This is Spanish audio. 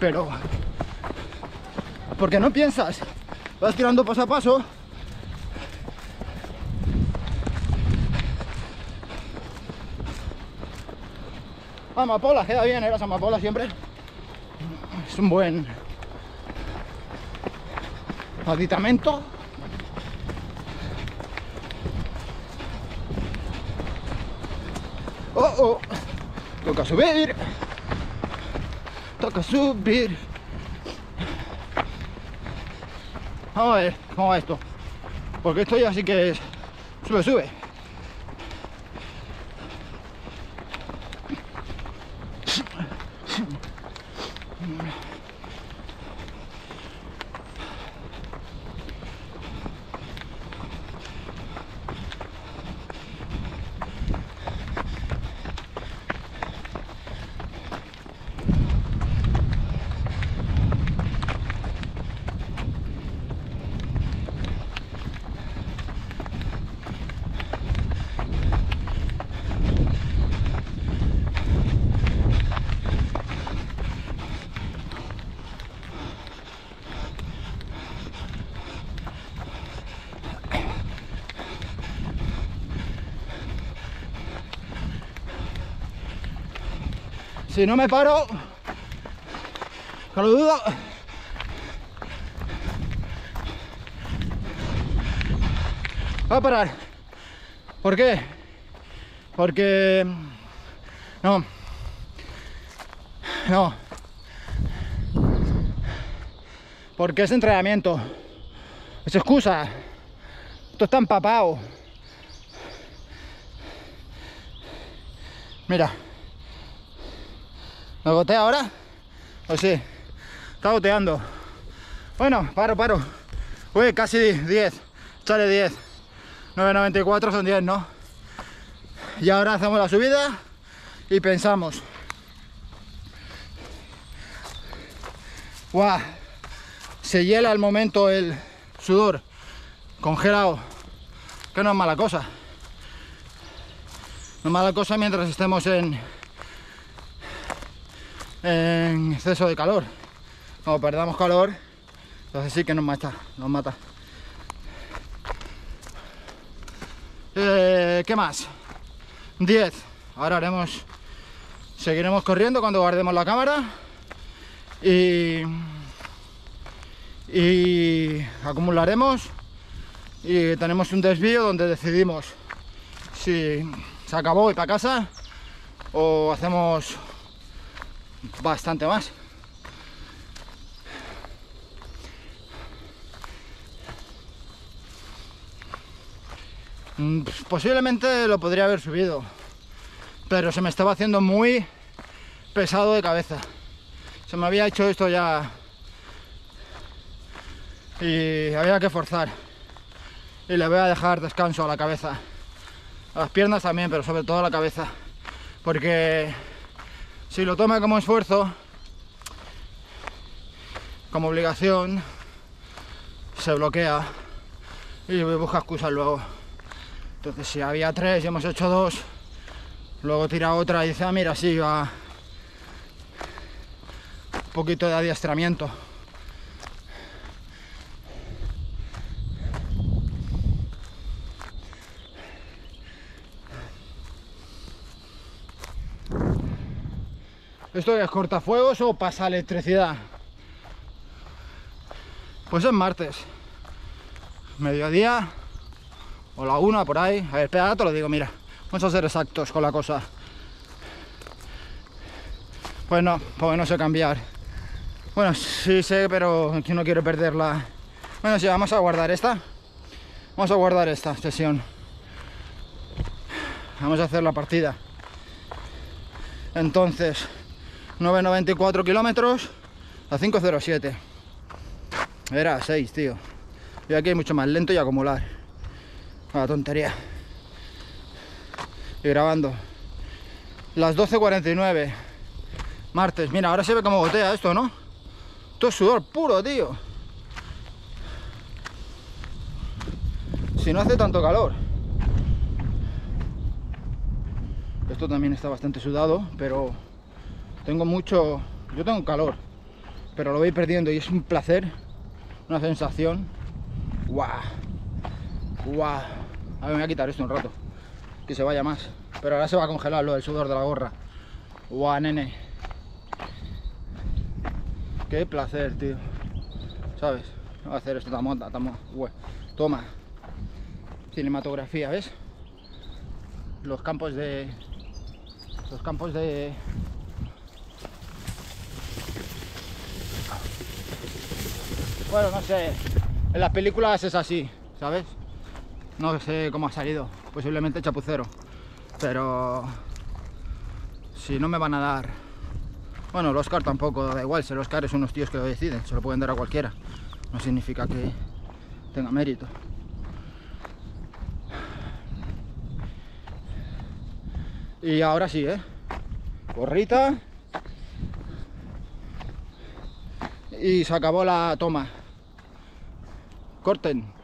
pero porque no piensas, vas tirando paso a paso. Amapola, queda bien, ¿eh? las siempre. Es un buen aditamento. Oh, oh, toca subir. Toca subir. Vamos a ver cómo va esto. Porque esto ya sí que es. Sube, sube. Si no me paro, que lo dudo. Va a parar. ¿Por qué? Porque... No. No. Porque es entrenamiento. Es excusa. Esto está empapado. Mira. ¿Me gotea ahora? ¿O sí? Está goteando. Bueno, paro, paro. Uy, casi 10. Sale 10. 9.94 son 10, ¿no? Y ahora hacemos la subida y pensamos. ¡Guau! Se hiela al momento el sudor. Congelado. Que no es mala cosa. No es mala cosa mientras estemos en en exceso de calor. Como perdamos calor, entonces sí que nos mata, nos mata. Eh, ¿Qué más? 10. Ahora haremos, seguiremos corriendo cuando guardemos la cámara y, y acumularemos y tenemos un desvío donde decidimos si se acabó y para casa o hacemos bastante más. Mm, posiblemente lo podría haber subido, pero se me estaba haciendo muy pesado de cabeza. Se me había hecho esto ya y había que forzar. Y le voy a dejar descanso a la cabeza. A las piernas también, pero sobre todo a la cabeza. Porque si lo toma como esfuerzo, como obligación, se bloquea y busca excusas luego. Entonces si había tres y hemos hecho dos, luego tira otra y dice, ah, mira, sí, va un poquito de adiestramiento. ¿Esto es cortafuegos o pasa electricidad? Pues es martes. Mediodía. O la una por ahí. A ver, espera, te lo digo, mira. Vamos a ser exactos con la cosa. Pues no, porque no sé cambiar. Bueno, sí sé, pero no quiero perderla. Bueno, sí, vamos a guardar esta. Vamos a guardar esta sesión. Vamos a hacer la partida. Entonces, 9,94 kilómetros a 5,07. Era 6, tío. Y aquí hay mucho más lento y acumular. La tontería. Y grabando. Las 12.49. Martes. Mira, ahora se ve como gotea esto, ¿no? Esto es sudor puro, tío. Si no hace tanto calor. Esto también está bastante sudado, pero tengo mucho Yo tengo calor, pero lo voy perdiendo y es un placer, una sensación. ¡Guau! ¡Guau! A ver, me voy a quitar esto un rato, que se vaya más. Pero ahora se va a congelar lo del sudor de la gorra. ¡Guau, nene! ¡Qué placer, tío! ¿Sabes? Voy a hacer esto, tamo, güey. Toma. Cinematografía, ¿ves? Los campos de... Los campos de... Bueno, no sé. En las películas es así, ¿sabes? No sé cómo ha salido. Posiblemente chapucero. Pero... Si no me van a dar... Bueno, el Oscar tampoco, da igual. Si el Oscar es unos tíos que lo deciden. Se lo pueden dar a cualquiera. No significa que tenga mérito. Y ahora sí, ¿eh? Gorrita. Y se acabó la toma. Corten.